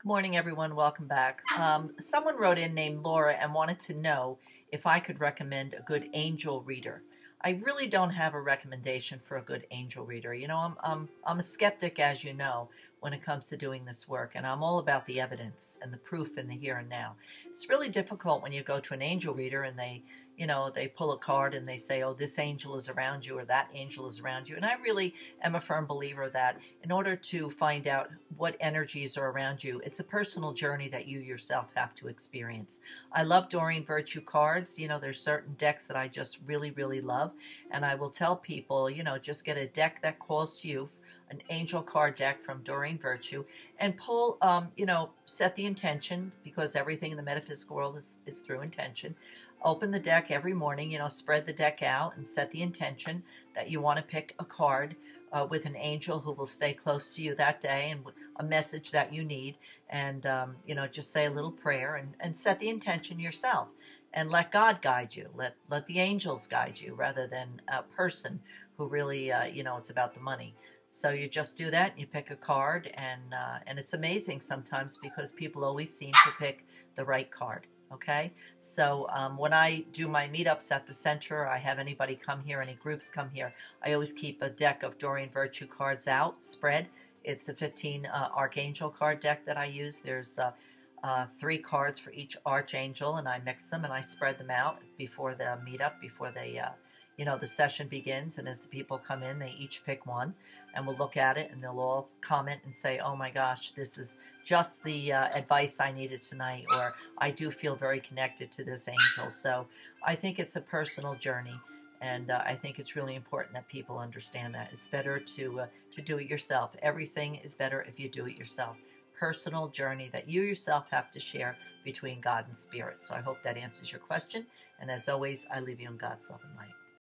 Good morning, everyone. Welcome back. Um, someone wrote in named Laura and wanted to know if I could recommend a good angel reader. I really don't have a recommendation for a good angel reader. You know, I'm, I'm, I'm a skeptic, as you know, when it comes to doing this work, and I'm all about the evidence and the proof in the here and now. It's really difficult when you go to an angel reader and they you know, they pull a card and they say, oh, this angel is around you or that angel is around you. And I really am a firm believer that in order to find out what energies are around you, it's a personal journey that you yourself have to experience. I love Doreen Virtue cards. You know, there's certain decks that I just really, really love. And I will tell people, you know, just get a deck that calls you an angel card deck from Doreen Virtue and pull, um, you know, set the intention because everything in the metaphysical world is, is through intention open the deck every morning, you know, spread the deck out and set the intention that you want to pick a card uh, with an angel who will stay close to you that day and a message that you need. And, um, you know, just say a little prayer and, and set the intention yourself and let God guide you. Let, let the angels guide you rather than a person who really, uh, you know, it's about the money. So you just do that. You pick a card, and uh, and it's amazing sometimes because people always seem to pick the right card. Okay, so um, when I do my meetups at the center, I have anybody come here, any groups come here. I always keep a deck of Doreen Virtue cards out, spread. It's the 15 uh, Archangel card deck that I use. There's uh, uh, three cards for each Archangel, and I mix them and I spread them out before the meetup, before they uh, you know, the session begins, and as the people come in, they each pick one, and we'll look at it, and they'll all comment and say, "Oh my gosh, this is just the uh, advice I needed tonight," or "I do feel very connected to this angel." So I think it's a personal journey, and uh, I think it's really important that people understand that it's better to uh, to do it yourself. Everything is better if you do it yourself. Personal journey that you yourself have to share between God and spirit. So I hope that answers your question. And as always, I leave you in God's love and light.